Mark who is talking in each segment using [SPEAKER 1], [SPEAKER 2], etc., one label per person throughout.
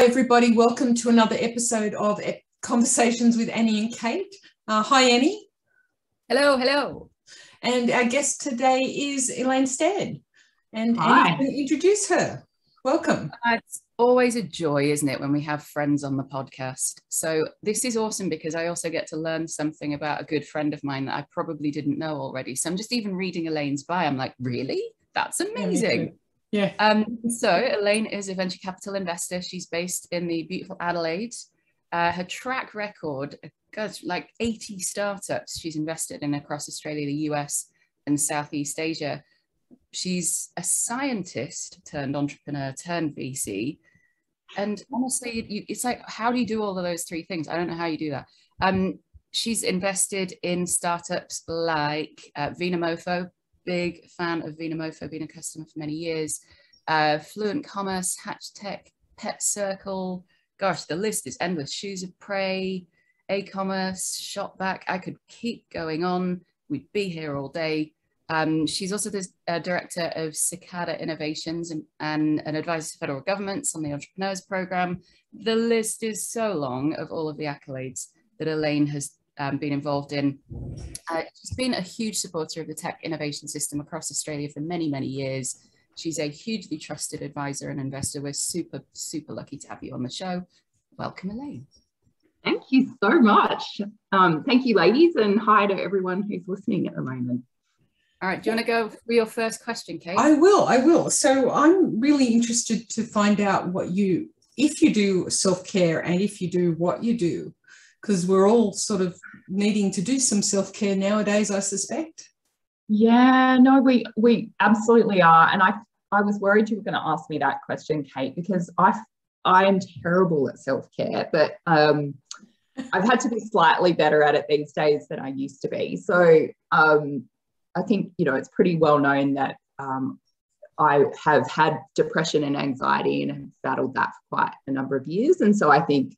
[SPEAKER 1] Hi, everybody. Welcome to another episode of Conversations with Annie and Kate. Uh, hi, Annie.
[SPEAKER 2] Hello, hello.
[SPEAKER 1] And our guest today is Elaine Stead. And
[SPEAKER 2] hi.
[SPEAKER 1] Annie's going introduce her. Welcome.
[SPEAKER 2] Uh, it's always a joy, isn't it, when we have friends on the podcast? So this is awesome because I also get to learn something about a good friend of mine that I probably didn't know already. So I'm just even reading Elaine's bio. I'm like, really? That's amazing.
[SPEAKER 1] Yeah.
[SPEAKER 2] Um, so Elaine is a venture capital investor. She's based in the beautiful Adelaide. Uh, her track record, goes like 80 startups she's invested in across Australia, the US, and Southeast Asia. She's a scientist turned entrepreneur turned VC. And honestly, you, it's like, how do you do all of those three things? I don't know how you do that. Um, she's invested in startups like uh, Vinomofo, big fan of Vinomofo, been a customer for many years. Uh, Fluent Commerce, Hatch Tech, Pet Circle. Gosh, the list is endless. Shoes of Prey, aCommerce, Shopback. I could keep going on. We'd be here all day. Um, she's also the uh, director of Cicada Innovations and, and an advisor to federal governments on the Entrepreneurs Program. The list is so long of all of the accolades that Elaine has um, been involved in. Uh, she's been a huge supporter of the tech innovation system across Australia for many, many years. She's a hugely trusted advisor and investor. We're super, super lucky to have you on the show. Welcome, Elaine.
[SPEAKER 3] Thank you so much. Um, thank you, ladies, and hi to everyone who's listening at the moment.
[SPEAKER 2] All right, do you want to go for your first question, Kate?
[SPEAKER 1] I will, I will. So I'm really interested to find out what you, if you do self care and if you do what you do, because we're all sort of needing to do some self care nowadays, I suspect.
[SPEAKER 3] Yeah, no, we we absolutely are, and I I was worried you were going to ask me that question, Kate, because I I am terrible at self care, but um, I've had to be slightly better at it these days than I used to be. So um, I think you know it's pretty well known that um, I have had depression and anxiety and have battled that for quite a number of years, and so I think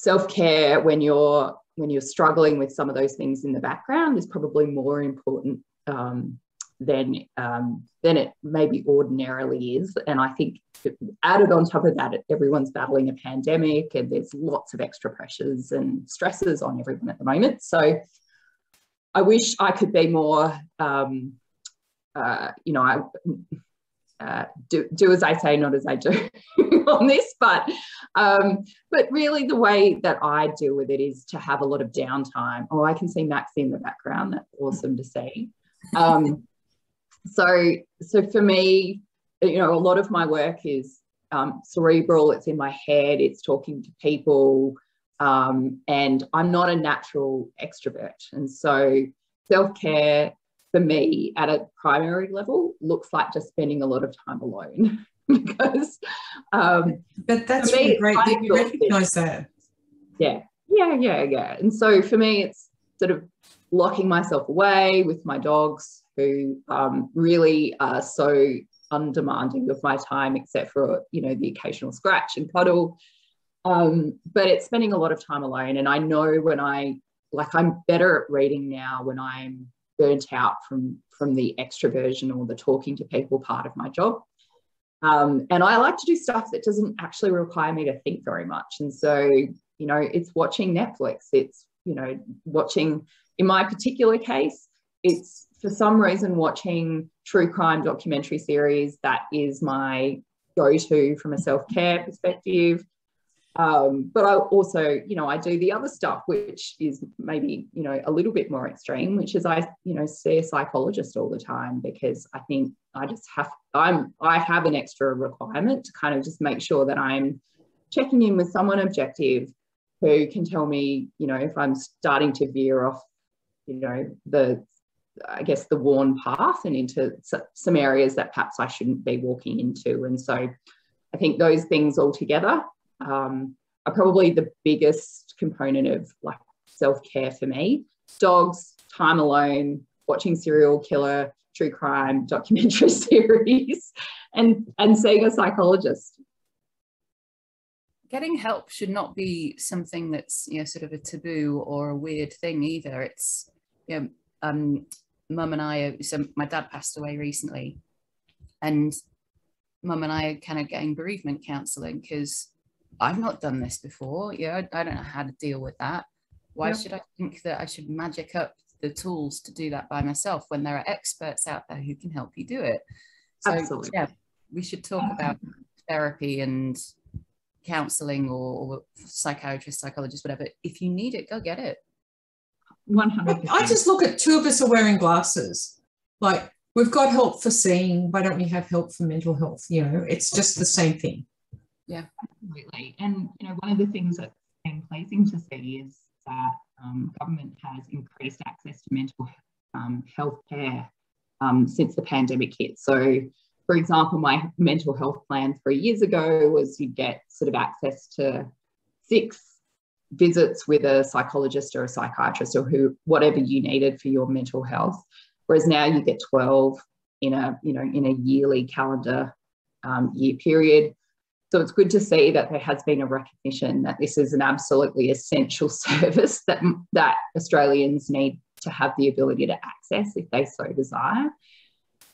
[SPEAKER 3] self care when you're when you're struggling with some of those things in the background is probably more important um, than um, than it maybe ordinarily is. And I think added on top of that, everyone's battling a pandemic, and there's lots of extra pressures and stresses on everyone at the moment. So I wish I could be more, um, uh, you know, I uh, do, do as I say, not as I do on this. But um, but really, the way that I deal with it is to have a lot of downtime. Oh, I can see Max in the background. That's awesome to see. Um, so so for me, you know, a lot of my work is um, cerebral. It's in my head. It's talking to people. Um, and I'm not a natural extrovert. And so self care for me at a primary level looks like just spending a lot of time alone. Because um
[SPEAKER 1] but that's really me, great that you recognize that.
[SPEAKER 3] Yeah yeah yeah yeah. And so for me it's sort of locking myself away with my dogs who um, really are so undemanding of my time except for you know the occasional scratch and cuddle. Um, but it's spending a lot of time alone. And i know when i like i'm better at reading now when i'm burnt out from from the extroversion or the talking to people part of my job. Um, and I like to do stuff that doesn't actually require me to think very much. And so, you know, it's watching Netflix. It's you know watching. In my particular case, it's for some reason watching true crime documentary series. That is my go-to from a self-care perspective. Um, but I also, you know, I do the other stuff, which is maybe, you know, a little bit more extreme, which is I, you know, see a psychologist all the time because I think I just have, I'm, I have an extra requirement to kind of just make sure that I'm checking in with someone objective who can tell me, you know, if I'm starting to veer off, you know, the, I guess the worn path and into some areas that perhaps I shouldn't be walking into. And so I think those things all together um, are probably the biggest component of like self care for me. Dogs, time alone, watching serial killer, true crime documentary series, and and seeing a psychologist.
[SPEAKER 2] Getting help should not be something that's you know sort of a taboo or a weird thing either. It's you know, um, mum and I. So my dad passed away recently, and mum and I are kind of getting bereavement counselling because I've not done this before. Yeah, I, I don't know how to deal with that. Why should I think that I should magic up the tools to do that by myself when there are experts out there who can help you do it? So, Absolutely. yeah, we should talk um, about therapy and counseling or, or psychiatrist, psychologist, whatever. If you need it, go get it.
[SPEAKER 3] 100
[SPEAKER 1] I just look at two of us are wearing glasses. Like we've got help for seeing, why don't we have help for mental health? You know, it's just the same thing.
[SPEAKER 2] Yeah,
[SPEAKER 3] absolutely. And you know, one of the things that's been pleasing to see is that um, government has increased access to mental um, health care um, since the pandemic hit. So, for example, my mental health plan three years ago was you get sort of access to six visits with a psychologist or a psychiatrist or who whatever you needed for your mental health whereas now you get 12 in a you know in a yearly calendar um, year period so it's good to see that there has been a recognition that this is an absolutely essential service that that australians need to have the ability to access if they so desire.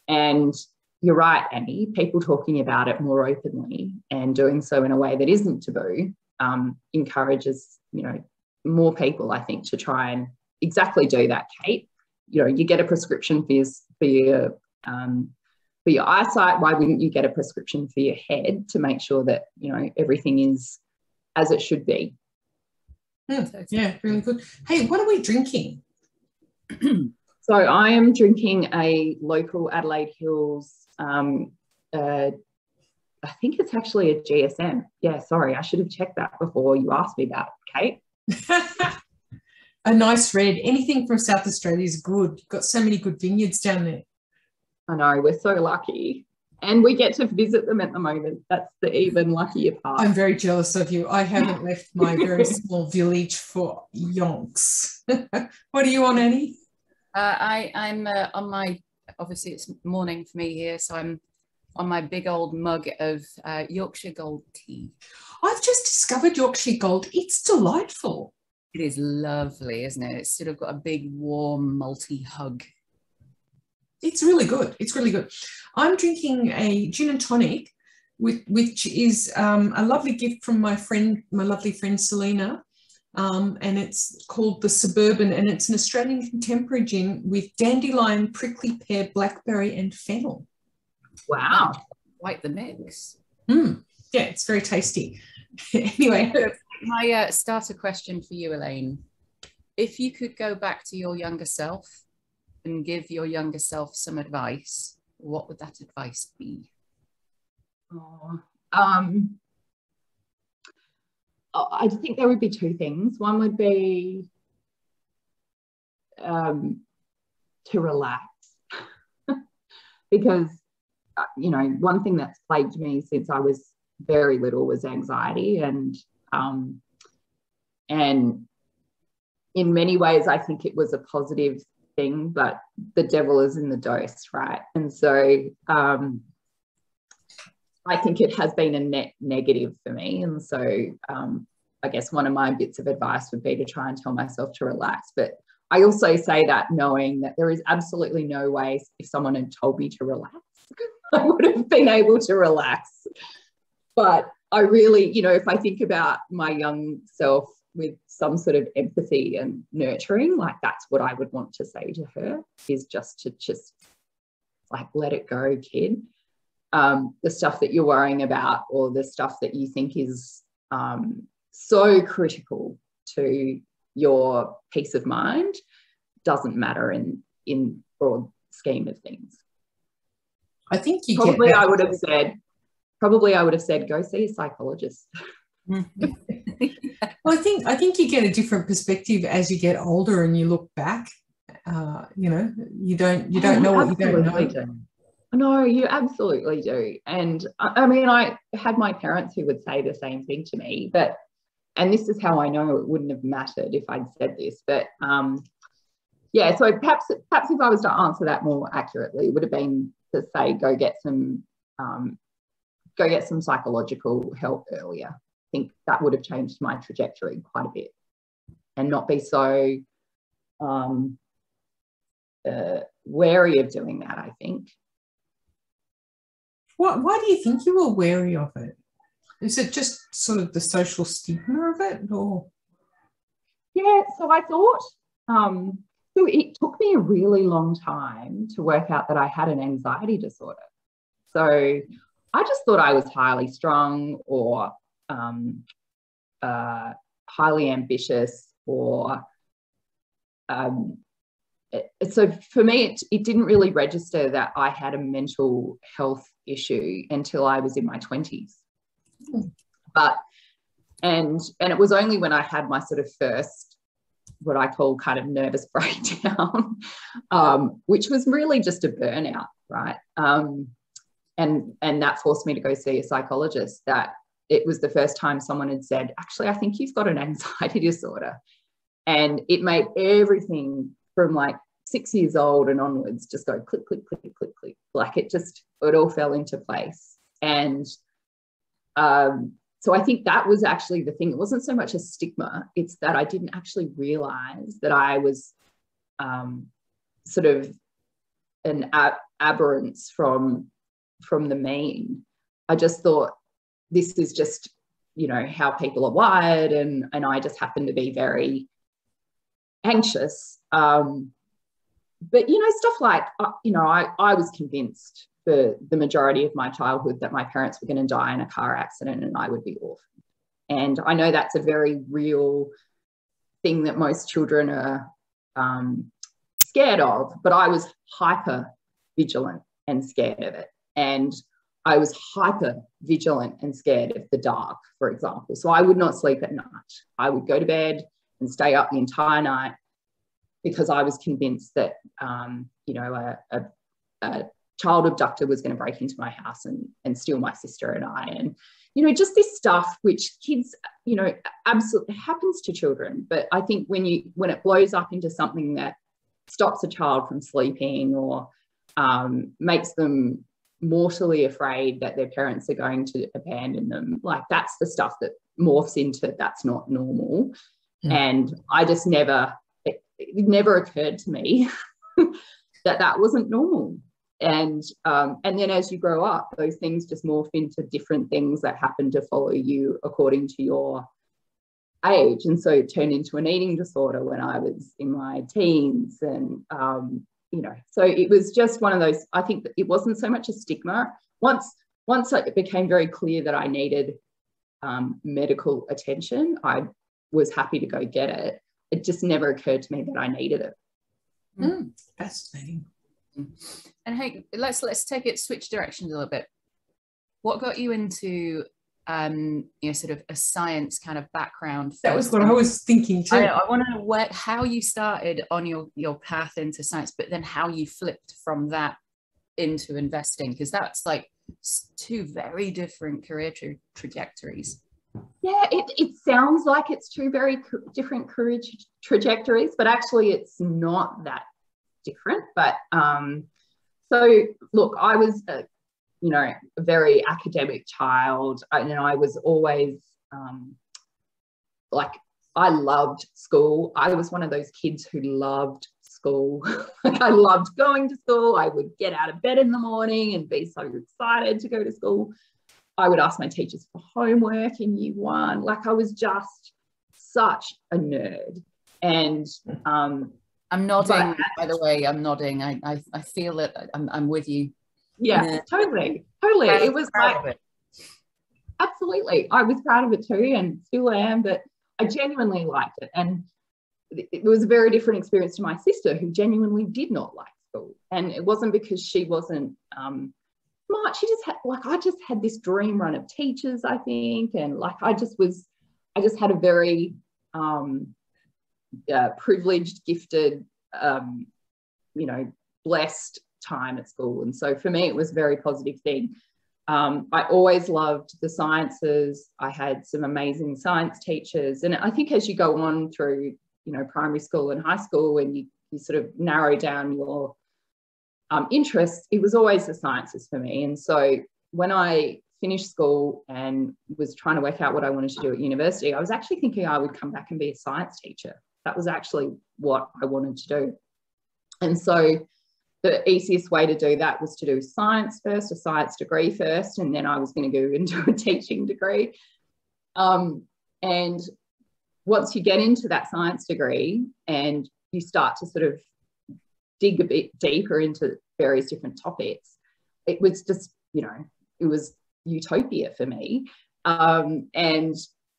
[SPEAKER 3] And you're right annie people talking about it more openly and doing so in a way that isn't taboo um, encourages you know more people i think to try and exactly do that kate. You know you get a prescription for your for your um, for your eyesight why wouldn't you get a prescription for your head to make sure that you know everything is as it should be
[SPEAKER 1] yeah, yeah really good hey what are we drinking
[SPEAKER 3] so i am drinking a local adelaide hills um, uh, I think it's actually a GSM. Yeah, sorry, I should have checked that before you asked me that, Kate.
[SPEAKER 1] a nice red. Anything from South Australia is good. You've got so many good vineyards down there.
[SPEAKER 3] I know, we're so lucky. And we get to visit them at the moment. That's the even luckier part.
[SPEAKER 1] I'm very jealous of you. I haven't left my very small village for yonks. what are you on, Annie?
[SPEAKER 2] Uh, I, I'm uh, on my, obviously it's morning for me here, so I'm on my big old mug of uh, Yorkshire Gold tea.
[SPEAKER 1] I've just discovered Yorkshire Gold. It's delightful.
[SPEAKER 2] It is lovely, isn't it? It's sort of got a big, warm, multi hug.
[SPEAKER 1] It's really good. It's really good. I'm drinking a gin and tonic, with, which is um, a lovely gift from my friend, my lovely friend Selena. Um, and it's called the Suburban, and it's an Australian contemporary gin with dandelion, prickly pear, blackberry, and fennel.
[SPEAKER 3] Wow.
[SPEAKER 2] Quite the mix.
[SPEAKER 1] Mm. Yeah, it's very tasty. anyway.
[SPEAKER 2] My uh, starter question for you, Elaine. If you could go back to your younger self and give your younger self some advice, what would that advice be?
[SPEAKER 3] Oh, um, I think there would be two things. One would be um, to relax because uh, you know, one thing that's plagued me since I was very little was anxiety, and um, and in many ways, I think it was a positive thing, but the devil is in the dose, right? And so um, I think it has been a net negative for me, and so um, I guess one of my bits of advice would be to try and tell myself to relax, but I also say that knowing that there is absolutely no way if someone had told me to relax I would have been able to relax. But I really, you know, if I think about my young self with some sort of empathy and nurturing, like that's what I would want to say to her is just to just like let it go, kid. Um, the stuff that you're worrying about or the stuff that you think is um, so critical to your peace of mind doesn't matter in in broad scheme of things.
[SPEAKER 1] I think you
[SPEAKER 3] probably I would have said, probably I would have said, go see a psychologist.
[SPEAKER 1] well, I think I think you get a different perspective as you get older and you look back. Uh, you know, you don't you don't oh, know what you don't know. Do.
[SPEAKER 3] No, you absolutely do. And I mean, I had my parents who would say the same thing to me, but and this is how I know it wouldn't have mattered if I'd said this, but um, yeah. So perhaps perhaps if I was to answer that more accurately, it would have been to say go get some um, go get some psychological help earlier. I think that would have changed my trajectory quite a bit, and not be so um, uh, wary of doing that. I think.
[SPEAKER 1] What? Why do you think you were wary of it? Is it just sort of the social stigma of it or?
[SPEAKER 3] Yeah, so I thought, um, so it took me a really long time to work out that I had an anxiety disorder. So I just thought I was highly strung or um, uh, highly ambitious or um, so for me it, it didn't really register that i had a mental health issue until i was in my 20s but and and it was only when i had my sort of first what i call kind of nervous breakdown um, which was really just a burnout right? Um, and and that forced me to go see a psychologist that it was the first time someone had said actually i think you've got an anxiety disorder and it made everything from like six years old and onwards just go click, click, click, click, click. Like it just, it all fell into place. And um, so I think that was actually the thing. It wasn't so much a stigma, it's that I didn't actually realize that I was um, sort of an ab- aberrance from from the mean. I just thought this is just, you know, how people are wired, and and I just happen to be very anxious. Um, but you know, stuff like uh, you know, I I was convinced for the majority of my childhood that my parents were going to die in a car accident and I would be orphaned. And I know that's a very real thing that most children are um, scared of, but I was hyper vigilant and scared of it. And I was hyper vigilant and scared of the dark, for example. So I would not sleep at night. I would go to bed and stay up the entire night because I was convinced that, um, you know, a, a, a child abductor was going to break into my house and, and steal my sister and I. And, you know, just this stuff which kids, you know, absolutely happens to children. But I think when you, when it blows up into something that stops a child from sleeping or um, makes them mortally afraid that their parents are going to abandon them, like that's the stuff that morphs into that's not normal. Mm. And I just never it never occurred to me that that wasn't normal and um, and then as you grow up those things just morph into different things that happen to follow you according to your age and so it turned into an eating disorder when i was in my teens and um, you know so it was just one of those i think it wasn't so much a stigma once once it became very clear that i needed um, medical attention i was happy to go get it it just never occurred to me that I needed it.
[SPEAKER 1] Mm, fascinating.
[SPEAKER 2] And hey, let's let's take it switch directions a little bit. What got you into um, you know, sort of a science kind of background.
[SPEAKER 1] That was what I was thinking too. I,
[SPEAKER 2] I want to know where, how you started on your your path into science, but then how you flipped from that into investing, because that's like two very different career tra- trajectories.
[SPEAKER 3] Yeah, it, it sounds like it's two very different career tra- trajectories, but actually it's not that different. But um, so, look, I was, a, you know, a very academic child, and I was always um, like, I loved school. I was one of those kids who loved school. like I loved going to school. I would get out of bed in the morning and be so excited to go to school. I would ask my teachers for homework in year one. Like I was just such a nerd. And um,
[SPEAKER 2] I'm nodding, but, by the way, I'm nodding. I, I, I feel it. I'm, I'm with you.
[SPEAKER 3] Yeah, yeah. totally. Totally. it was like, it. absolutely. I was proud of it too and still am, but I genuinely liked it. And it was a very different experience to my sister who genuinely did not like school. And it wasn't because she wasn't um, smart. She just had like I just had this dream run of teachers, I think, and like I just was, I just had a very um, uh, privileged, gifted, um, you know, blessed time at school. And so for me, it was a very positive thing. Um, I always loved the sciences. I had some amazing science teachers, and I think as you go on through, you know, primary school and high school, and you you sort of narrow down your um, interests, it was always the sciences for me. And so when I finished school and was trying to work out what I wanted to do at university, I was actually thinking I would come back and be a science teacher. That was actually what I wanted to do. And so the easiest way to do that was to do science first, a science degree first, and then I was going to go into a teaching degree. Um, and once you get into that science degree and you start to sort of dig a bit deeper into various different topics, it was just, you know, it was utopia for me. Um, and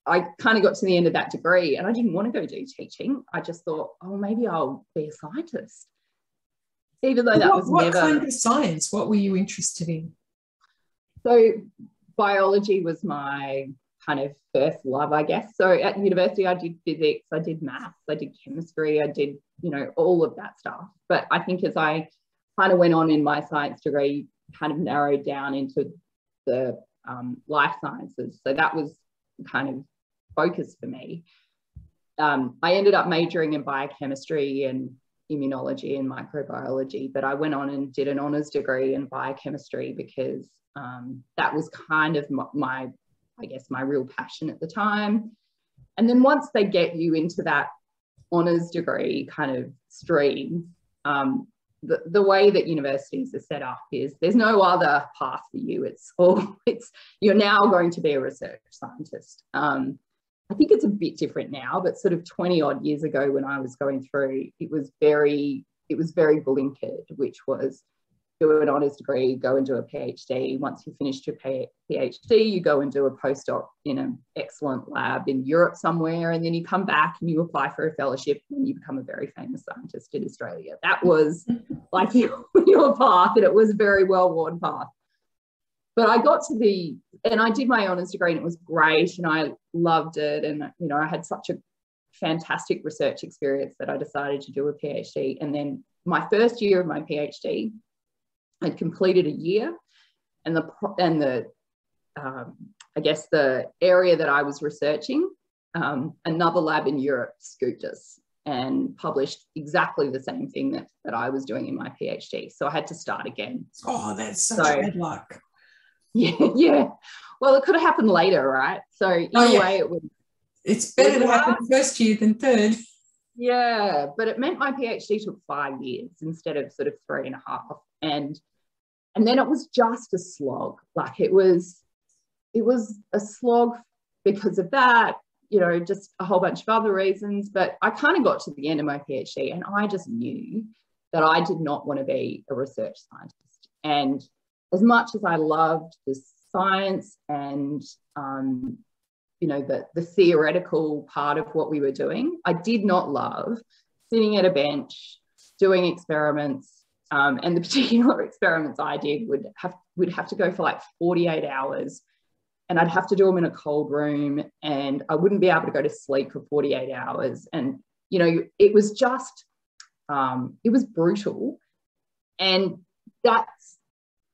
[SPEAKER 3] I kind of got to the end of that degree and I didn't want to go do teaching. I just thought, oh, maybe I'll be a scientist. Even though that
[SPEAKER 1] what,
[SPEAKER 3] was
[SPEAKER 1] what
[SPEAKER 3] never.
[SPEAKER 1] kind of science? What were you interested in?
[SPEAKER 3] So, biology was my kind of first love, I guess. So, at university, I did physics, I did maths, I did chemistry, I did, you know, all of that stuff. But I think as I kind of went on in my science degree, kind of narrowed down into the um, life sciences. So, that was kind of focus for me. Um, I ended up majoring in biochemistry and immunology and microbiology, but I went on and did an honours degree in biochemistry because um, that was kind of my, my, I guess, my real passion at the time. And then once they get you into that honours degree kind of stream, um, the, the way that universities are set up is there's no other path for you. It's all, it's, you're now going to be a research scientist. Um, I think it's a bit different now, but sort of 20 odd years ago when I was going through, it was very, it was very blinkered, which was do an honours degree, go and do a PhD. Once you finished your PhD, you go and do a postdoc in an excellent lab in Europe somewhere, and then you come back and you apply for a fellowship and you become a very famous scientist in Australia. That was like your, your path, and it was a very well worn path but I got to the, and I did my honours degree and it was great and I loved it. And, you know, I had such a fantastic research experience that I decided to do a PhD. And then my first year of my PhD, I'd completed a year and the, and the, um, I guess the area that I was researching, um, another lab in Europe scooped us and published exactly the same thing that, that I was doing in my PhD. So I had to start again.
[SPEAKER 1] Oh, that's such so, bad luck.
[SPEAKER 3] Yeah, yeah. Well, it could have happened later, right? So in oh, yeah. way, it would.
[SPEAKER 1] It's better to happen first year than third.
[SPEAKER 3] Yeah, but it meant my PhD took five years instead of sort of three and a half, and and then it was just a slog. Like it was, it was a slog because of that. You know, just a whole bunch of other reasons. But I kind of got to the end of my PhD, and I just knew that I did not want to be a research scientist, and as much as I loved the science and um, you know the, the theoretical part of what we were doing, I did not love sitting at a bench doing experiments. Um, and the particular experiments I did would have would have to go for like 48 hours and I'd have to do them in a cold room and I wouldn't be able to go to sleep for 48 hours. And, you know, it was just, um, it was brutal. And that's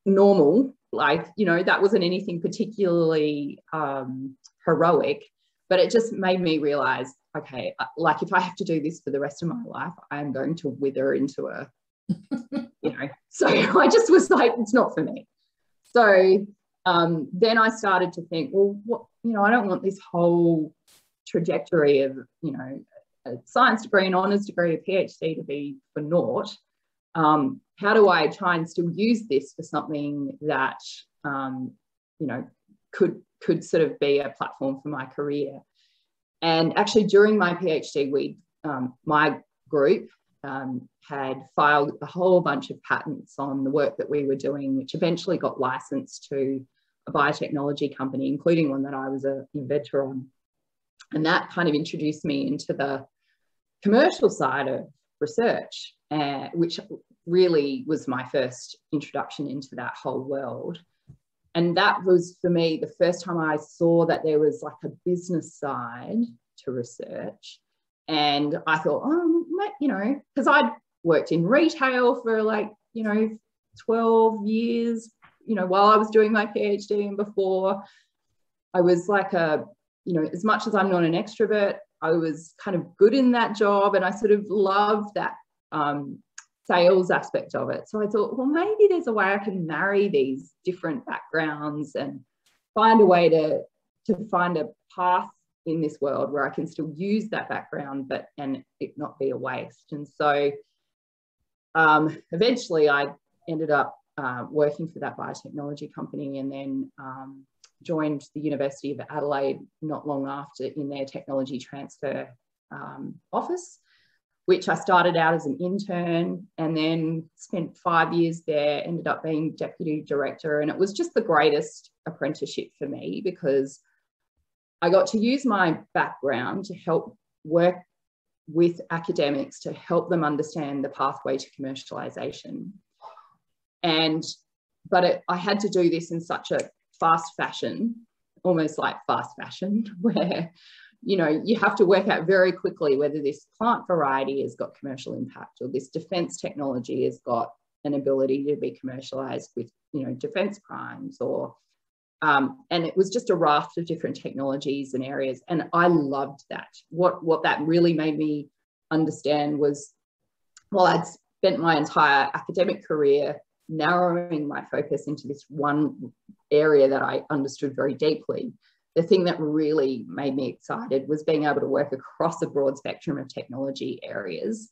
[SPEAKER 3] normal. Like, you know, that wasn't anything particularly um, heroic, but it just made me realize okay, uh, like if I have to do this for the rest of my life, I'm going to wither into a, you know, so I just was like, it's not for me. So um, then I started to think, well, what, you know, I don't want this whole trajectory of, you know, a science degree, an honours degree, a PhD to be for naught um, how do I try and still use this for something that um, you know could could sort of be a platform for my career? And actually, during my PhD, we um, my group um, had filed a whole bunch of patents on the work that we were doing, which eventually got licensed to a biotechnology company, including one that I was an inventor on. And that kind of introduced me into the commercial side of research uh, which really was my first introduction into that whole world. And that was for me the first time I saw that there was like a business side to research. And I thought, oh, you know, because I'd worked in retail for like, you know, 12 years, you know, while I was doing my PhD and before. I was like a, you know, as much as I'm not an extrovert, I was kind of good in that job and I sort of loved that um, sales aspect of it. So I thought, well, maybe there's a way I can marry these different backgrounds and find a way to, to find a path in this world where I can still use that background, but and it not be a waste. And so um, eventually, I ended up uh, working for that biotechnology company and then um, joined the University of Adelaide not long after in their technology transfer um, office, which I started out as an intern and then spent five years there, ended up being deputy director. And it was just the greatest apprenticeship for me because I got to use my background to help work with academics to help them understand the pathway to commercialization. And, but it, I had to do this in such a fast fashion, almost like fast fashion, where, you know, you have to work out very quickly whether this plant variety has got commercial impact or this defense technology has got an ability to be commercialized with, you know, defense primes or um, and it was just a raft of different technologies and areas. And I loved that. What, what that really made me understand was while I'd spent my entire academic career narrowing my focus into this one area that I understood very deeply, the thing that really made me excited was being able to work across a broad spectrum of technology areas,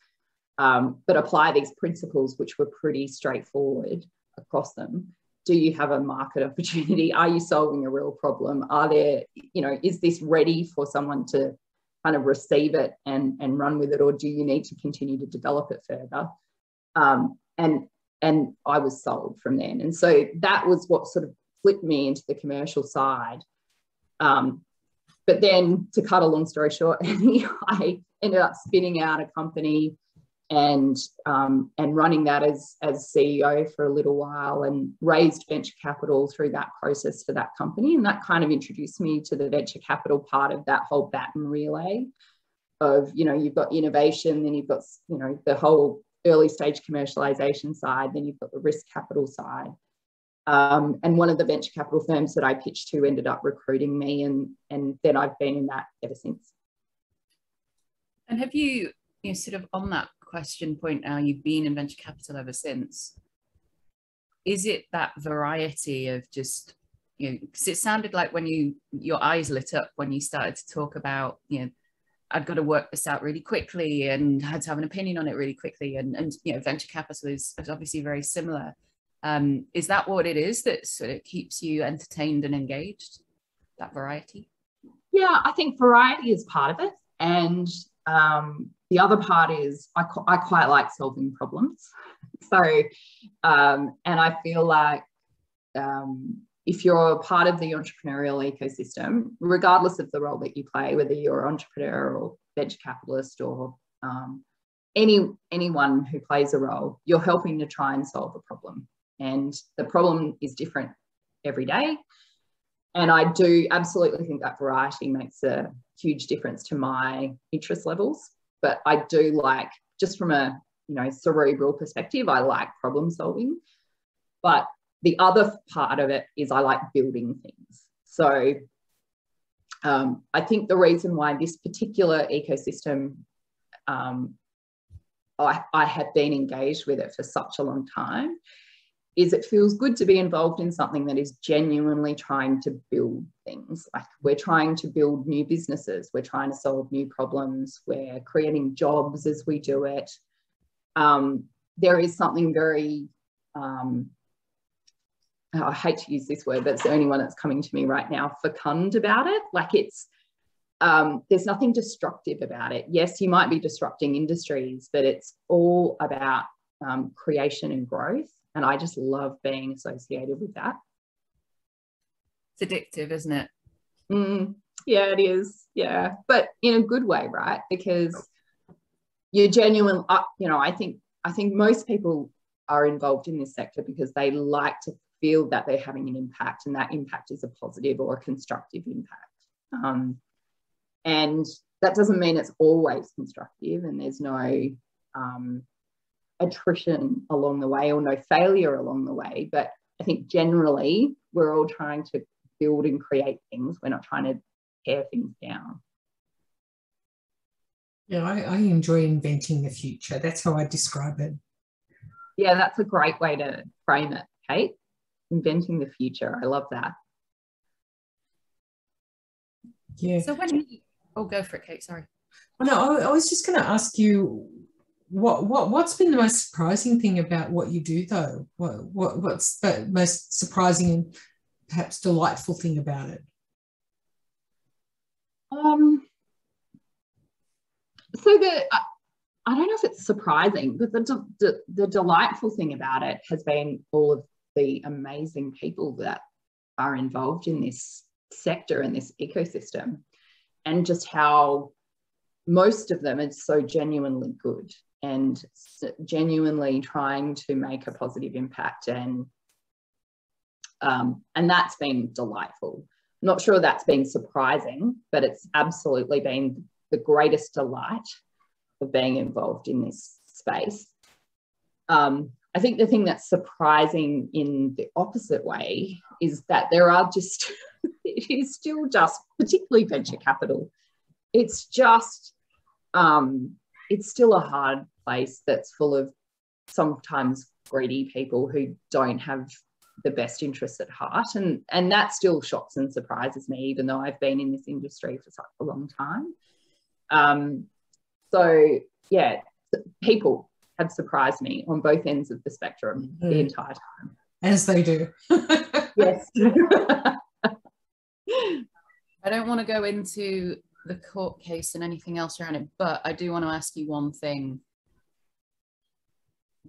[SPEAKER 3] um, but apply these principles, which were pretty straightforward across them do you have a market opportunity? Are you solving a real problem? Are there, you know, is this ready for someone to kind of receive it and, and run with it, or do you need to continue to develop it further? Um, and and I was sold from then. And so that was what sort of flipped me into the commercial side. Um, but then to cut a long story short, I ended up spinning out a company and um, and running that as as CEO for a little while and raised venture capital through that process for that company. And that kind of introduced me to the venture capital part of that whole baton relay of you know you've got innovation then you've got you know the whole early stage commercialization side then you've got the risk capital side um, and one of the venture capital firms that I pitched to ended up recruiting me and and then I've been in that ever since.
[SPEAKER 2] And have you you know, sort of on that question point now, you've been in venture capital ever since. Is it that variety of just, you know, because it sounded like when you, your eyes lit up when you started to talk about, you know, I'd got to work this out really quickly and had to have an opinion on it really quickly. And, and you know, venture capital is, is obviously very similar. Um, is that what it is that sort of keeps you entertained and engaged? That variety?
[SPEAKER 3] Yeah, I think variety is part of it. And um, the other part is I, I quite like solving problems. So, um, and I feel like um, if you're part of the entrepreneurial ecosystem, regardless of the role that you play, whether you're an entrepreneur or venture capitalist or um, any anyone who plays a role, you're helping to try and solve a problem. And the problem is different every day. And I do absolutely think that variety makes a huge difference to my interest levels. But I do like, just from a you know cerebral perspective, I like problem solving. But the other part of it is I like building things. So um, I think the reason why this particular ecosystem, um, I, I have been engaged with it for such a long time, is it feels good to be involved in something that is genuinely trying to build things. Like we're trying to build new businesses, we're trying to solve new problems, we're creating jobs as we do it. Um, there is something very, um, I hate to use this word, but it's the only one that's coming to me right now, fecund about it. Like it's, um, there's nothing destructive about it. Yes, you might be disrupting industries, but it's all about um, creation and growth. And I just love being associated with that.
[SPEAKER 2] It's addictive, isn't it?
[SPEAKER 3] Mm, yeah, it is. Yeah. But in a good way, right? Because you're genuine, uh, you know, I think I think most people are involved in this sector because they like to feel that they're having an impact and that impact is a positive or a constructive impact. Um, and that doesn't mean it's always constructive and there's no um, attrition along the way or no failure along the way. But I think generally we're all trying to build and create things. We're not trying to tear things down.
[SPEAKER 1] Yeah, I, I enjoy inventing the future. That's how I describe it.
[SPEAKER 3] Yeah, that's a great way to frame it, Kate. Inventing the future. I love that.
[SPEAKER 1] Yeah.
[SPEAKER 2] So when you, oh, go for it, Kate. Sorry.
[SPEAKER 1] Oh, no, I, I was just going to ask you what what what's been the most surprising thing about what you do though? What what what's the most surprising and perhaps delightful thing about it?
[SPEAKER 3] Um, so the I, I don't know if it's surprising, but the, the the delightful thing about it has been all of the amazing people that are involved in this sector and this ecosystem, and just how most of them are so genuinely good and genuinely trying to make a positive impact and um, and that's been delightful. Not sure that's been surprising but it's absolutely been the greatest delight of being involved in this space. Um, i think the thing that's surprising in the opposite way is that there are just it is still just particularly venture capital it's just um, it's still a hard place that's full of sometimes greedy people who don't have the best interests at heart. And and that still shocks and surprises me even though i've been in this industry for such a long time. Um, so yeah people have surprised me on both ends of the spectrum mm. the entire time.
[SPEAKER 1] As they do.
[SPEAKER 3] Yes.
[SPEAKER 2] I don't want to go into the court case and anything else around it, but I do want to ask you one thing.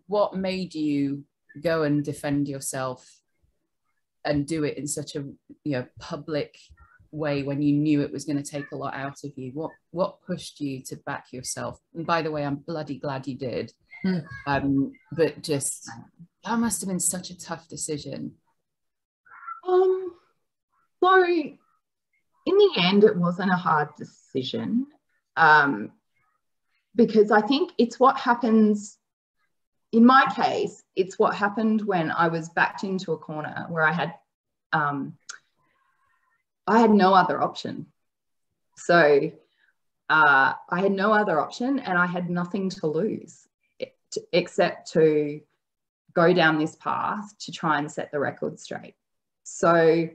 [SPEAKER 2] What made you go and defend yourself and do it in such a you know public way when you knew it was going to take a lot out of you? What what pushed you to back yourself? And by the way, I'm bloody glad you did. Hmm. Um, but just that must have been such a tough decision.
[SPEAKER 3] Um, so in the end, it wasn't a hard decision um, because I think it's what happens. In my case, it's what happened when I was backed into a corner where I had um, I had no other option. So uh, I had no other option, and I had nothing to lose except to go down this path to try and set the record straight. So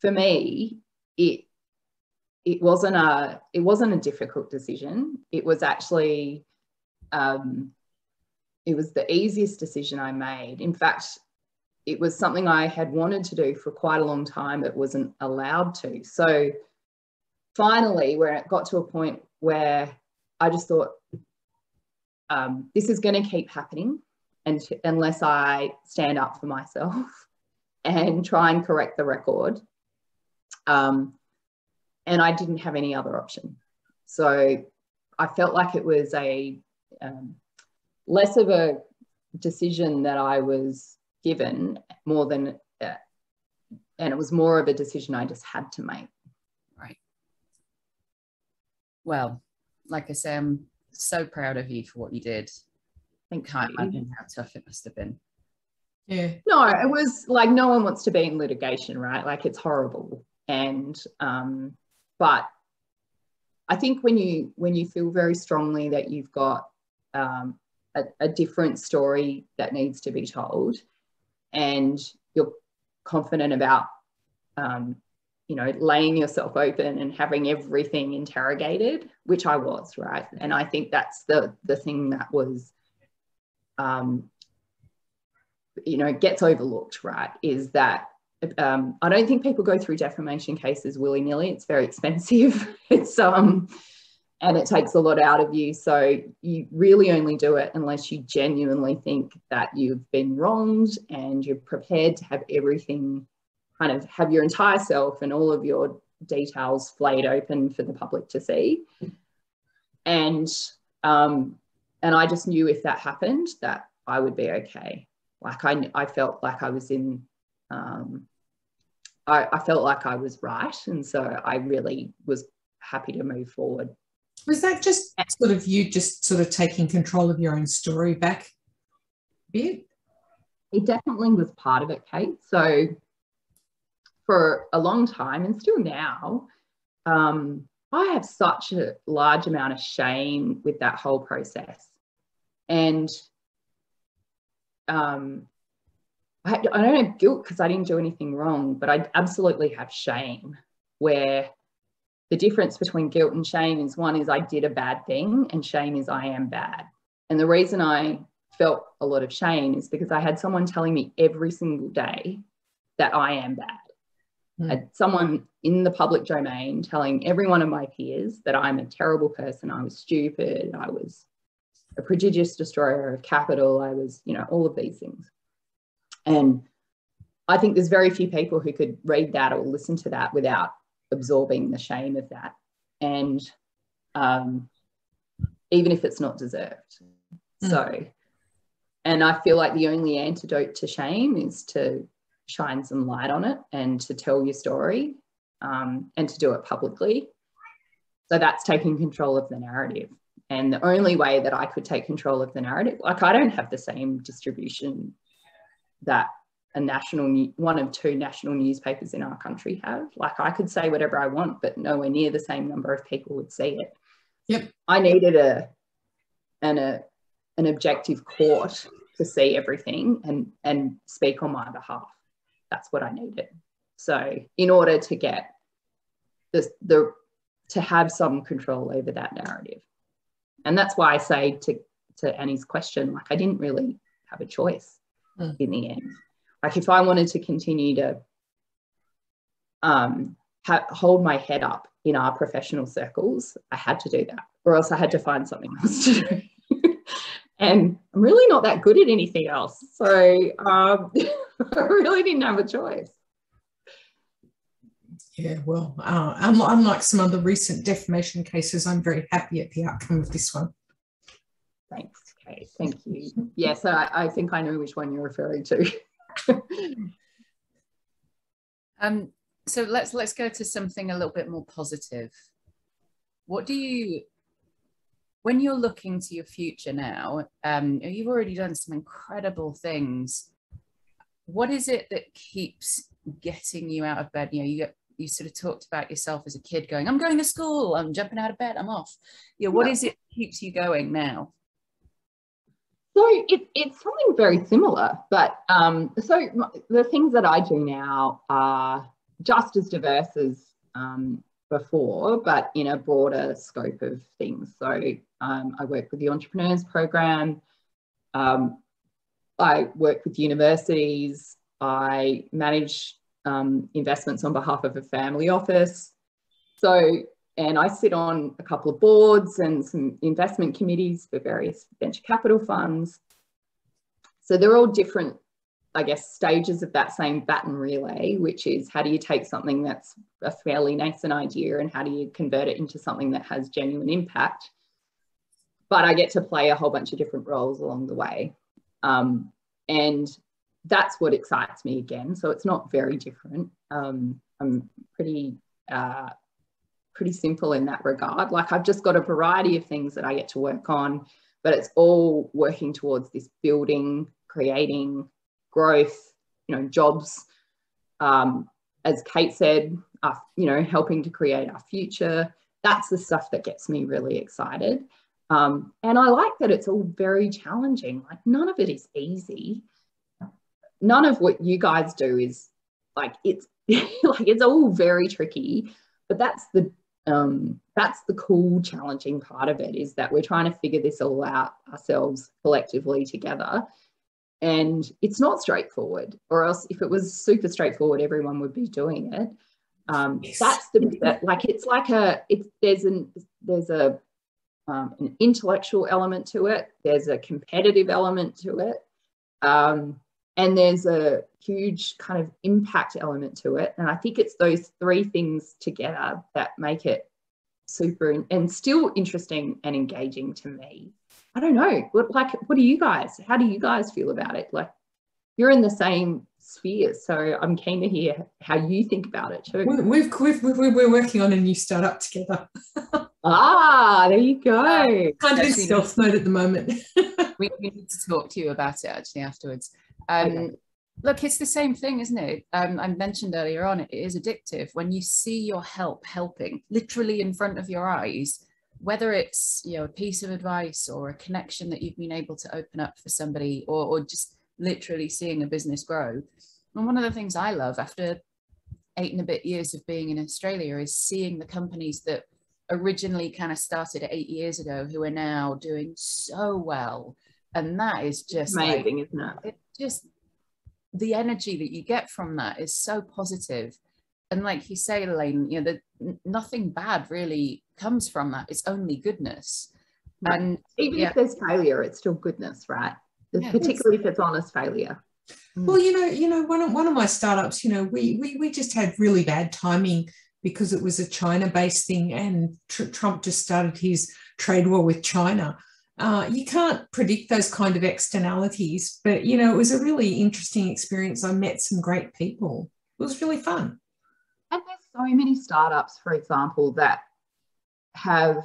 [SPEAKER 3] for me, it it wasn't a it wasn't a difficult decision. It was actually um, it was the easiest decision I made. In fact, it was something I had wanted to do for quite a long time, but wasn't allowed to. So finally, where it got to a point where I just thought, um, this is going to keep happening and unless I stand up for myself and try and correct the record. Um, and I didn't have any other option. So I felt like it was a um, less of a decision that I was given more than, uh, and it was more of a decision I just had to make.
[SPEAKER 2] Right. Well, like I say, I'm so proud of you for what you did. I think can't imagine how tough it must have been.
[SPEAKER 1] Yeah.
[SPEAKER 3] No, it was like no one wants to be in litigation, right? Like it's horrible and um, but I think when you when you feel very strongly that you've got um, a, a, different story that needs to be told, and you're confident about um, you know laying yourself open and having everything interrogated, which I was right, and I think that's the the thing that was um, you know gets overlooked right is that um, I don't think people go through defamation cases willy nilly. It's very expensive. it's um, and it takes a lot out of you. So you really only do it unless you genuinely think that you've been wronged and you're prepared to have everything, kind of have your entire self and all of your details flayed open for the public to see. And um, and I just knew if that happened that I would be okay. Like I, I felt like I was in um, I, I felt like I was right. And so I really was happy to move forward.
[SPEAKER 1] Was that just sort of you just sort of taking control of your own story back a bit?
[SPEAKER 3] It definitely was part of it, Kate. So for a long time and still now, um, I have such a large amount of shame with that whole process. And um, I, I don't have guilt because I didn't do anything wrong, but I absolutely have shame where the difference between guilt and shame is one is I did a bad thing and shame is I am bad. And the reason I felt a lot of shame is because I had someone telling me every single day that I am bad. Mm. I had someone in the public domain telling every one of my peers that I'm a terrible person, I was stupid, I was a prodigious destroyer of capital, I was, you know, all of these things. And I think there's very few people who could read that or listen to that without absorbing the shame of that. And um, even if it's not deserved. Mm. So, and I feel like the only antidote to shame is to shine some light on it and to tell your story um, and to do it publicly. So that's taking control of the narrative. And the only way that I could take control of the narrative, like I don't have the same distribution that a national one of two national newspapers in our country have. Like I could say whatever I want, but nowhere near the same number of people would see it.
[SPEAKER 1] Yep.
[SPEAKER 3] I needed a an a an objective court to see everything and and speak on my behalf. That's what I needed. So in order to get the the to have some control over that narrative. And that's why I say to to Annie's question, like I didn't really have a choice mm. in the end. Like if I wanted to continue to um, ha- hold my head up in our professional circles, I had to do that, or else I had to find something else to do. and I'm really not that good at anything else, so um, I really didn't have a choice.
[SPEAKER 1] Yeah, well, uh, unlike some other recent defamation cases, I'm very happy at the outcome of this one.
[SPEAKER 3] Thanks, Thank you. Yes, I, I think I know which one you're referring to.
[SPEAKER 2] um, so let's let's go to something a little bit more positive. What do you, when you're looking to your future now, um, you've already done some incredible things. What is it that keeps getting you out of bed? You know, you get you sort of talked about yourself as a kid going, I'm going to school, I'm jumping out of bed, I'm off. Yeah, what yeah. is it keeps you going now?
[SPEAKER 3] So it, it's something very similar, but um, so the things that I do now are just as diverse as um, before, but in a broader scope of things. So um, I work with the Entrepreneurs Program. Um, I work with universities. I manage um, investments on behalf of a family office. So and I sit on a couple of boards and some investment committees for various venture capital funds. So they're all different, I guess, stages of that same baton relay, which is how do you take something that's a fairly nascent idea and how do you convert it into something that has genuine impact? But I get to play a whole bunch of different roles along the way. Um, and that's what excites me again. So it's not very different. Um, I'm pretty uh, pretty simple in that regard. Like I've just got a variety of things that I get to work on, but it's all working towards this building, creating growth, you know, jobs. Um, as Kate said, uh, you know, helping to create our future. That's the stuff that gets me really excited. Um, and I like that it's all very challenging. Like none of it is easy. None of what you guys do is like it's like it's all very tricky. But that's the um, that's the cool, challenging part of it is that we're trying to figure this all out ourselves collectively together. And it's not straightforward, or else if it was super straightforward, everyone would be doing it. Um, yes. That's the like it's like a it's there's an there's a um, an intellectual element to it. There's a competitive element to it. Um, and there's a huge kind of impact element to it. And i think it's those three things together that make it super and still interesting and engaging to me. I don't know. What like what do you guys how do you guys feel about it? Like you're in the same sphere so i'm keen to hear how you think about it too.
[SPEAKER 1] We've, we've, we've we're working on a new startup together.
[SPEAKER 3] Ah there you go.
[SPEAKER 1] Kind of in stealth mode at the moment.
[SPEAKER 2] We, we need to talk to you about it actually afterwards um. Look, it's the same thing, isn't it? Um, I mentioned earlier on, it is addictive. When you see your help helping literally in front of your eyes, whether it's you know a piece of advice or a connection that you've been able to open up for somebody, or, or just literally seeing a business grow. And one of the things I love after eight and a bit years of being in Australia is seeing the companies that originally kind of started eight years ago who are now doing so well. And that is just
[SPEAKER 3] amazing,
[SPEAKER 2] like,
[SPEAKER 3] isn't it?
[SPEAKER 2] It's just the energy that you get from that is so positive. And like you say, Elaine, you know, that nothing bad really comes from that. It's only goodness.
[SPEAKER 3] Right.
[SPEAKER 2] And
[SPEAKER 3] even
[SPEAKER 2] yeah.
[SPEAKER 3] if there's failure, it's still goodness, right?
[SPEAKER 2] Yeah,
[SPEAKER 3] Particularly if it's honest failure. Mm.
[SPEAKER 1] Well, you know, you know, one of one of my startups, you know, we we we just had really bad timing because it was a China-based thing, and tr- Trump just started his trade war with China. Uh, you can't predict those kind of externalities, but you know, it was a really interesting experience. I met some great people. It was really fun.
[SPEAKER 3] And there's so many startups, for example, that have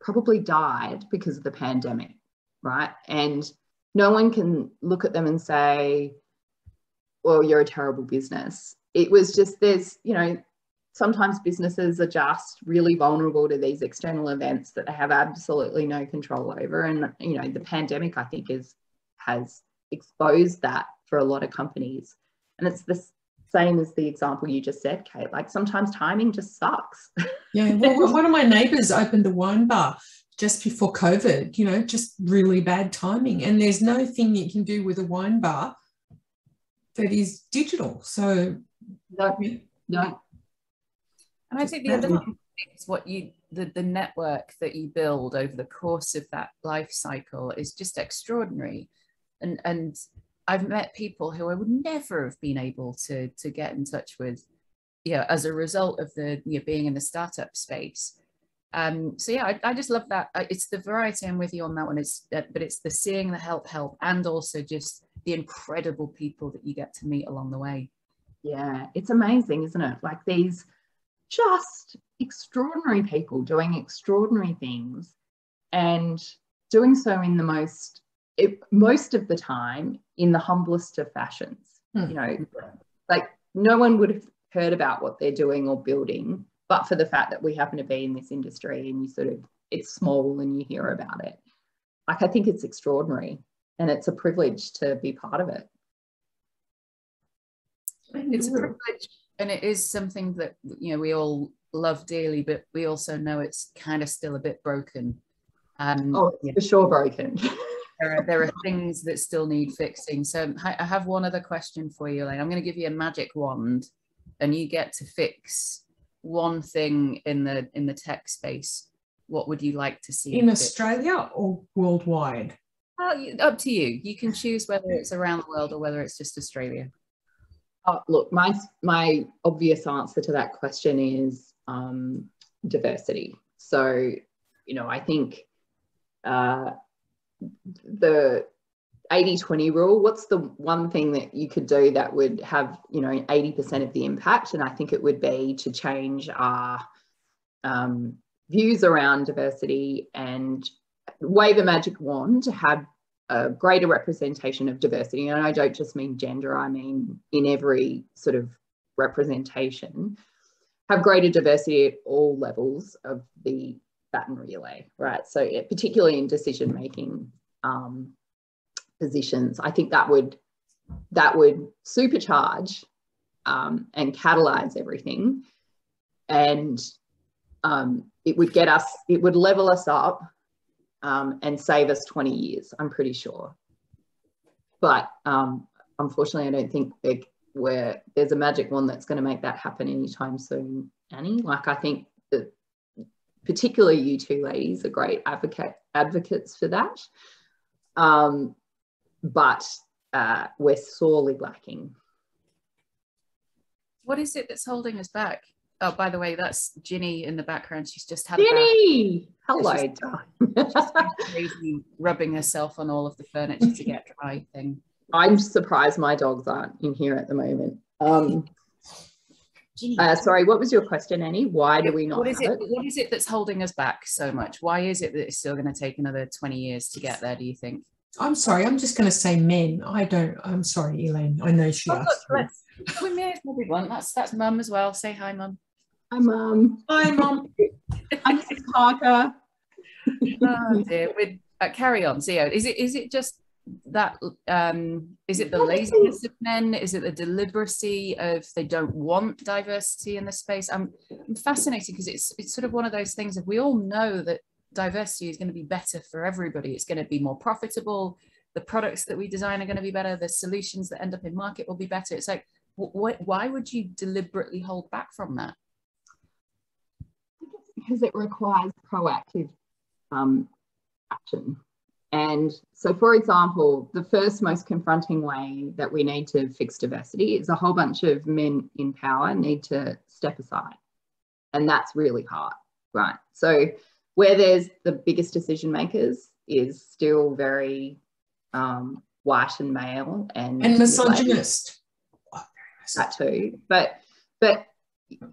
[SPEAKER 3] probably died because of the pandemic, right? And no one can look at them and say, well, you're a terrible business. It was just, there's, you know, sometimes businesses are just really vulnerable to these external events that they have absolutely no control over. And, you know, the pandemic, I think, is has exposed that for a lot of companies. And it's the same as the example you just said, Kate. Like sometimes timing just sucks.
[SPEAKER 1] Yeah. Well, one of my neighbors opened a wine bar just before COVID, you know, just really bad timing. And there's no thing you can do with a wine bar that is digital. So,
[SPEAKER 3] no, no.
[SPEAKER 2] And I think the other thing is what you the, the network that you build over the course of that life cycle is just extraordinary. And and I've met people who I would never have been able to to get in touch with, you know, as a result of the you know, being in the startup space. Um, so yeah, I, I just love that. It's the variety. I'm with you on that one. It's uh, but it's the seeing the help help and also just the incredible people that you get to meet along the way.
[SPEAKER 3] Yeah, it's amazing, isn't it? Like these just extraordinary people doing extraordinary things and doing so in the most it, most of the time in the humblest of fashions
[SPEAKER 1] Hmm.
[SPEAKER 3] you know like no one would have heard about what they're doing or building but for the fact that we happen to be in this industry and you sort of it's small and you hear about it. Like i think it's extraordinary and it's a privilege to be part of it.
[SPEAKER 2] It's a privilege and it is something that you know we all love dearly, but we also know it's kind of still a bit broken. Um,
[SPEAKER 3] oh it's for sure broken
[SPEAKER 2] there, are, there are things that still need fixing. So I I have one other question for you, Elaine. I'm going to give you a magic wand, and you get to fix one thing in the in the tech space. What would you like to see
[SPEAKER 1] in
[SPEAKER 2] fixed?
[SPEAKER 1] Australia or worldwide?
[SPEAKER 2] Well, up to you. You can choose whether it's around the world or whether it's just Australia.
[SPEAKER 3] Oh, look, my my obvious answer to that question is um, diversity. So, you know, I think uh, the 80-20 rule, what's the one thing that you could do that would have, you know, 80% of the impact? And I think it would be to change our um, views around diversity and wave a magic wand to have a greater representation of diversity. And I don't just mean gender, I mean in every sort of representation, have greater diversity at all levels of the baton relay, right? So it, particularly in decision making um, positions, I think that would that would supercharge um, and catalyze everything, and um, it would get us, it would level us up um, and save us 20 years, I'm pretty sure. But um, unfortunately, I don't think we're, there's a magic one that's going to make that happen anytime soon, Annie. Like, I think that particularly you two ladies are great advocate, advocates for that. Um, but uh, we're sorely lacking.
[SPEAKER 2] What is it that's holding us back? Oh, by the way, that's Ginny in the background. She's just had a.
[SPEAKER 3] Ginny! Hello,
[SPEAKER 2] She's crazy rubbing herself on all of the furniture to get dry thing.
[SPEAKER 3] I'm surprised my dogs aren't in here at the moment. Um, uh, sorry, what was your question, Annie? Why do we not
[SPEAKER 2] what is
[SPEAKER 3] have
[SPEAKER 2] it? What is it that's holding us back so much? Why is it that it's still going to take another 20 years to get there, do you think?
[SPEAKER 1] I'm sorry, I'm just going to say men. I don't, I'm sorry, Elaine. I know she
[SPEAKER 2] Oh,
[SPEAKER 1] asked. you.
[SPEAKER 2] let's, we may as well be blunt. That's, that's mum as well. Say hi, mum.
[SPEAKER 3] Hi, Mum.
[SPEAKER 1] Hi, Mum.
[SPEAKER 3] I'm Mrs. Parker.
[SPEAKER 2] oh dear. With, uh, carry on, Zio. Is it is it just that um, is it the laziness of men? Is it the deliberacy of they don't want diversity in the space? I'm, I'm fascinated because it's it's sort of one of those things that we all know that diversity is going to be better for everybody. It's going to be more profitable. The products that we design are going to be better. The solutions that end up in market will be better. It's like, wh- why would you deliberately hold back from that?
[SPEAKER 3] Because it requires proactive um, action. And so, for example, the first most confronting way that we need to fix diversity is a whole bunch of men in power need to step aside. And that's really hard, right? So, where there's the biggest decision makers is still very um, white and male and,
[SPEAKER 1] and misogynist.
[SPEAKER 3] That too. But, but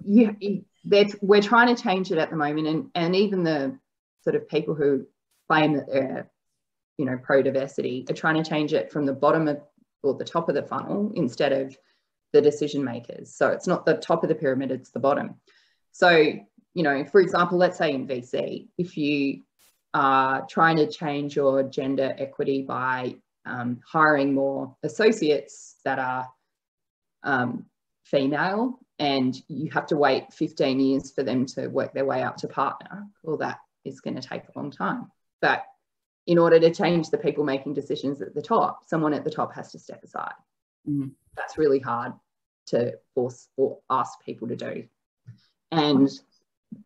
[SPEAKER 3] you, you we're trying to change it at the moment. And, and even the sort of people who claim that they're you know, pro-diversity are trying to change it from the bottom of or the top of the funnel instead of the decision makers. So it's not the top of the pyramid, it's the bottom. So, you know, for example, let's say in VC, if you are trying to change your gender equity by um, hiring more associates that are um, female and you have to wait 15 years for them to work their way up to partner, well, that is going to take a long time. But in order to change the people making decisions at the top, someone at the top has to step aside. Mm. That's really hard to force or ask people to do. And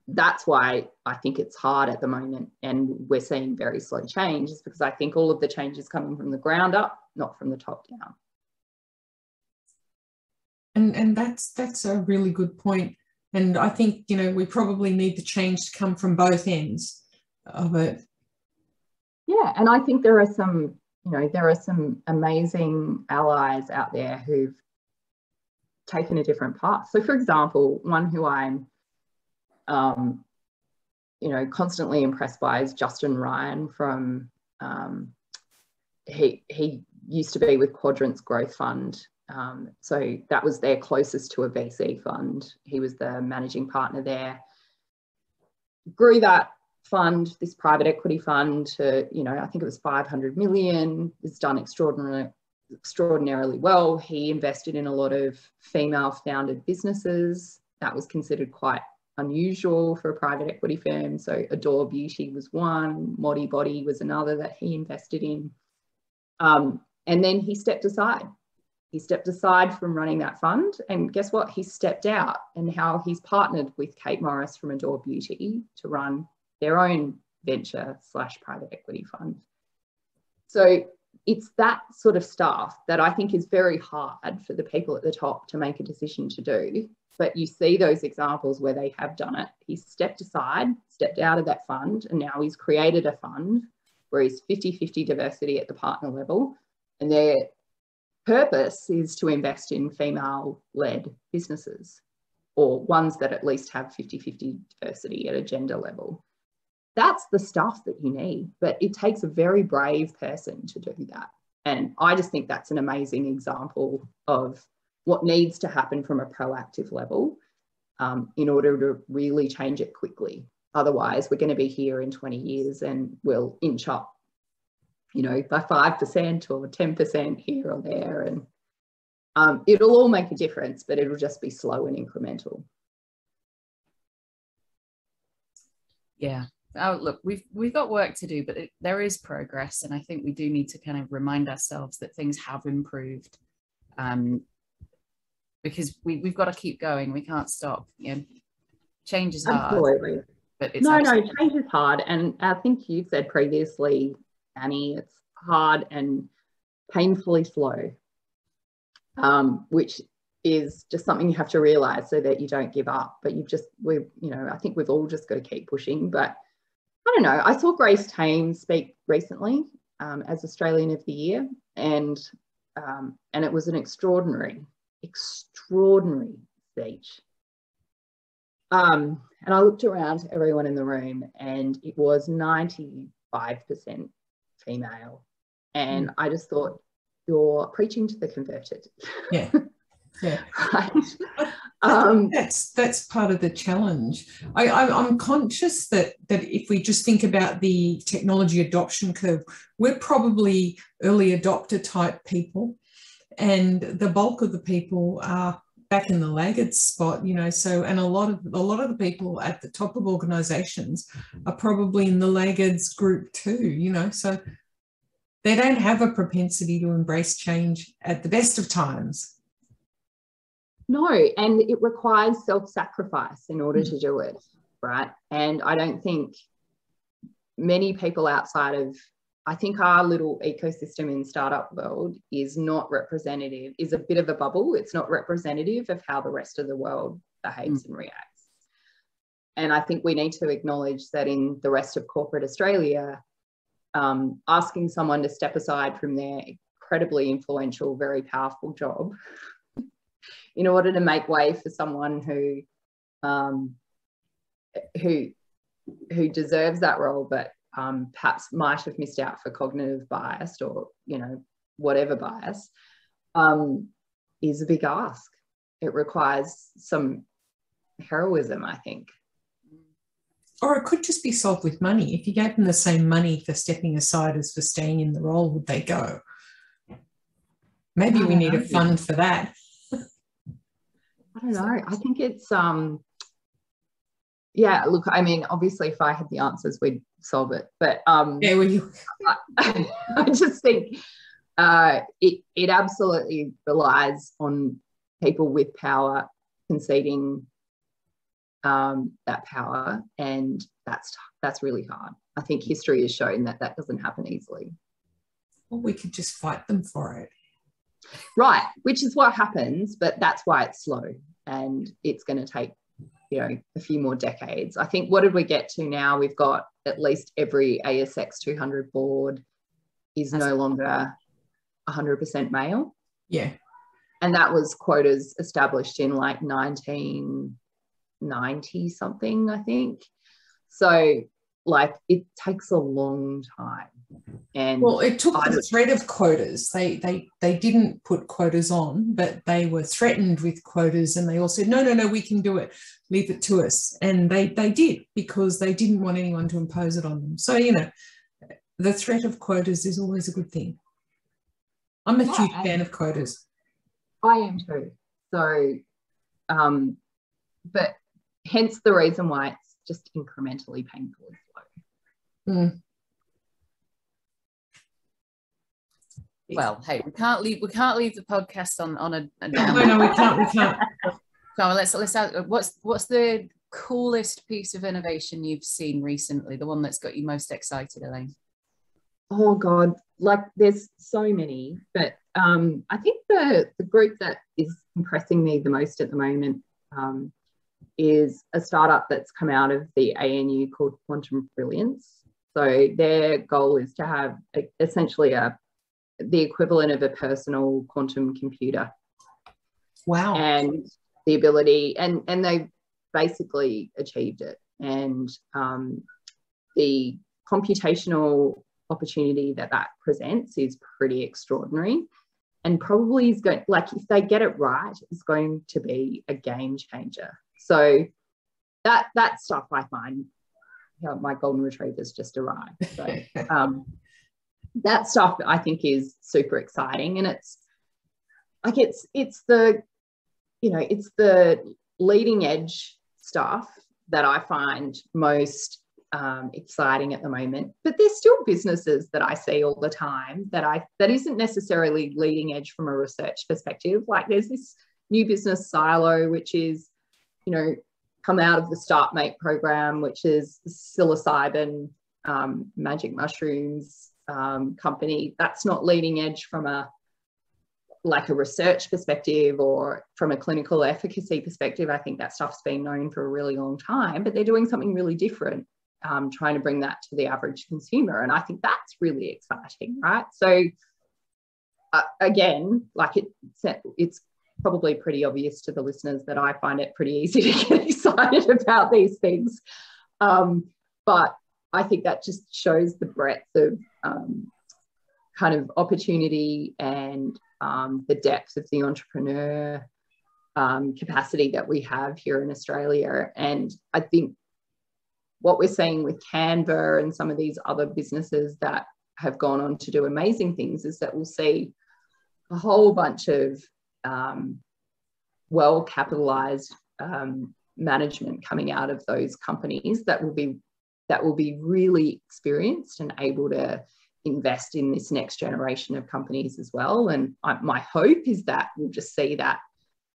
[SPEAKER 3] that's why I think it's hard at the moment and we're seeing very slow change is because I think all of the change is coming from the ground up, not from the top down.
[SPEAKER 1] And, and that's that's a really good. And I think, you know, we probably need the change to come from both ends of it
[SPEAKER 3] yeah, and I think there are some, you know, there are some amazing allies out there who've taken a different path. So, for example, one who I'm, um, you know, constantly impressed by is Justin Ryan from. Um, he he used to be with Quadrants Growth Fund, um, so that was their closest to a VC fund. He was the managing partner there. Grew that fund, this private equity fund, to, you know, I think it was 500 million, has done extraordinarily, extraordinarily well. He invested in a lot of female founded businesses. That was considered quite unusual for a private equity firm. So Adore Beauty was one, Modibodi was another that he invested in. Um, and then he stepped aside. He stepped aside from running that fund. And guess what? He stepped out and how he's partnered with Kate Morris from Adore Beauty to run their own venture slash private equity fund. So it's that sort of stuff that I think is very hard for the people at the top to make a decision to do. But you see those examples where they have done it. He stepped aside, stepped out of that fund, and now he's created a fund where he's 50 50 diversity at the partner level. And their purpose is to invest in female led businesses or ones that at least have 50 50 diversity at a gender level that's the stuff that you need. But it takes a very brave person to do that. And I just think that's an amazing example of what needs to happen from a proactive level um, in order to really change it quickly. Otherwise, we're going to be here in 20 years and we'll inch up, you know, by 5% or 10% here or there. And um, it'll all make a difference, but it'll just be slow and incremental.
[SPEAKER 2] Yeah, oh, look, we've we've got work to do, but it, there is progress, and I think we do need to kind of remind ourselves that things have improved, um, because we we've got to keep going. We can't stop. You know, change is hard.
[SPEAKER 3] Absolutely. But it's no, no, change is hard, and I think you said previously, Annie, it's hard and painfully slow, um, which is just something you have to realize so that you don't give up but you've just we you know i think we've all just got to keep pushing but I don't know. I saw Grace Tame speak recently um, as Australian of the Year, and um, and it was an extraordinary, extraordinary speech. Um, and I looked around everyone in the room, and it was ninety five percent female, and mm. I just thought you're preaching to the converted.
[SPEAKER 1] Yeah. Yeah.
[SPEAKER 3] Right.
[SPEAKER 1] Um, that's that's part of the challenge. I, I, am conscious that that if we just think about the technology adoption curve, we're probably early adopter type people, and the bulk of the people are back in the laggard spot. You know, so and a lot of a lot of the people at the top of organisations are probably in the laggards group too. You know, so they don't have a propensity to embrace change at the best of times
[SPEAKER 3] no, and it requires self sacrifice in order mm. to do it, right? And I don't think many people outside of, I think our little ecosystem in startup world is not representative, is a bit of a bubble. It's not representative of how the rest of the world behaves mm. and reacts. And I think we need to acknowledge that in the rest of corporate Australia, um, asking someone to step aside from their incredibly influential, very powerful job in order to make way for someone who um, who who deserves that role, but um, perhaps might have missed out for cognitive bias or you know whatever bias, um, is a big ask. It requires some heroism, I think.
[SPEAKER 1] Or it could just be solved with money. If you gave them the same money for stepping aside as for staying in the role, would they go? Maybe we need a fund for that.
[SPEAKER 3] I don't know. I think it's um yeah, look, I mean, obviously if I had the answers, we'd solve it. But um
[SPEAKER 1] yeah, well, you
[SPEAKER 3] I, I just think uh it it absolutely relies on people with power conceding um, that power and that's that's really hard i think history has shown that that doesn't happen easily
[SPEAKER 1] well we could just fight them for it
[SPEAKER 3] Right, which is what happens, but that's why it's slow and it's going to take, you know, a few more decades. I think what did we get to now? We've got at least every ASX 200 board is that's no longer 100% male.
[SPEAKER 1] Yeah.
[SPEAKER 3] And that was quotas established in like 1990 something, I think. So like it takes a long time. And
[SPEAKER 1] well it took the threat of quotas. They they they didn't put quotas on but they were threatened with quotas and they all said no no no we can do it. Leave it to us. And they they did because they didn't want anyone to impose it on them. So you know the threat of quotas is always a good thing. I'm a yeah, huge fan of quotas.
[SPEAKER 3] I am too. So um but hence the reason why it's just incrementally painful
[SPEAKER 1] Mm.
[SPEAKER 2] Well, hey, we can't leave. We can't leave the podcast on on a. a
[SPEAKER 1] no, no, we can't. We can't.
[SPEAKER 2] So let's let's ask, what's what's the coolest piece of innovation you've seen recently? The one that's got you most excited, Elaine?
[SPEAKER 3] Oh God, like there's so many, but um, I think the the group that is impressing me the most at the moment um, is a startup that's come out of the ANU called Quantum Brilliance. So their goal is to have a, essentially a the equivalent of a personal quantum computer.
[SPEAKER 1] Wow.
[SPEAKER 3] And the ability, and and they basically achieved it. And um, the computational opportunity that that presents is pretty extraordinary and probably is going like if they get it right it's going to be a game changer so that that stuff i find my golden retrievers just arrived. So um, that stuff I think is super exciting, and it's like it's it's the you know it's the leading edge stuff that I find most um, exciting at the moment. But there's still businesses that I see all the time that I that isn't necessarily leading edge from a research perspective. Like there's this new business Psylo, which is you know come out of the Start Startmate program, which is psilocybin um, magic mushrooms um, company. That's not leading edge from a like a research perspective or from a clinical efficacy perspective. I think that stuff's been known for a really long time, but they're doing something really different, um, trying to bring that to the average consumer. And I think that's really exciting, right? So uh, again, like it, it's probably pretty obvious to the listeners that I find it pretty easy to get excited about these things. Um, but I think that just shows the breadth of um, kind of opportunity and um, the depth of the entrepreneur um, capacity that we have here in Australia. And I think what we're seeing with Canva and some of these other businesses that have gone on to do amazing things is that we'll see a whole bunch of um, well capitalized um, management coming out of those companies that will be that will be really experienced and able to invest in this next generation of companies as well. And I, my hope is that we'll just see that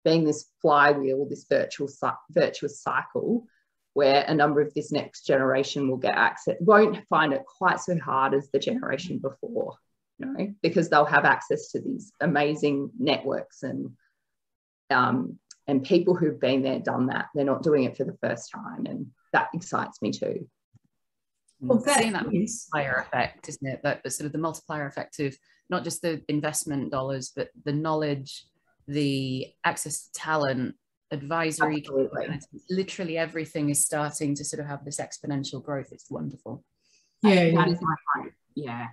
[SPEAKER 3] being this flywheel, this virtual virtuous cycle, where a number of this next generation will get access, won't find it quite so hard as the generation before, you know, because they'll have access to these amazing networks and um, and people who've been there, done that. They're not doing it for the first time, and that excites me too.
[SPEAKER 2] Well, that seeing that multiplier effect, isn't it? That sort of the multiplier effect of not just the investment dollars, but the knowledge, the access to talent, advisory, literally everything is starting to sort of have this exponential growth. It's wonderful.
[SPEAKER 3] Yeah, that is my hope. Yeah.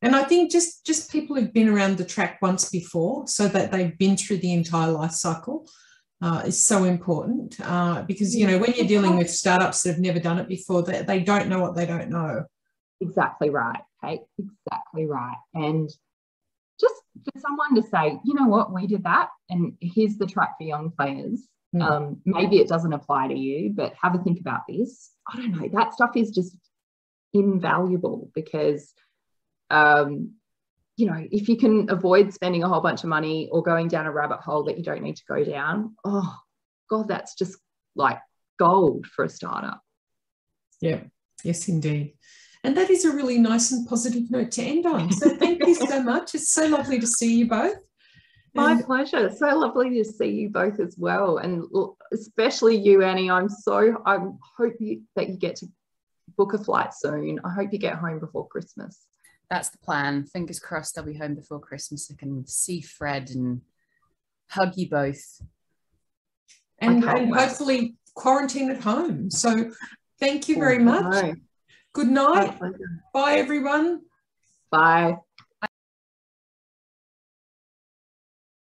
[SPEAKER 1] And I think just just people who've been around the track once before, so that they've been through the entire life cycle, uh, is so important uh, because you know when you're dealing with startups that have never done it before, they, they don't know what they don't know.
[SPEAKER 3] Exactly right, Kate. Exactly right. And just for someone to say, you know what, we did that, and here's the track for young players. Mm. Um, maybe it doesn't apply to you, but have a think about this. I don't know. That stuff is just invaluable because um, you know, if you can avoid spending a whole bunch of money or going down a rabbit hole that you don't need to go down, oh God, that's just like gold for a startup.
[SPEAKER 1] Yeah, yes, indeed. And that is a really nice and positive note to end on. So thank you so much. It's so lovely to see you both.
[SPEAKER 3] My and pleasure. It's so lovely to see you both as well. And especially you, Annie. I'm so, I hope you, that you get to book a flight soon. I hope you get home before Christmas
[SPEAKER 2] that's the plan. Fingers crossed I'll be home before Christmas. I can see Fred and hug you both.
[SPEAKER 1] And, and hopefully quarantine at home. So thank you very much. Good night. Bye, everyone.
[SPEAKER 3] Bye.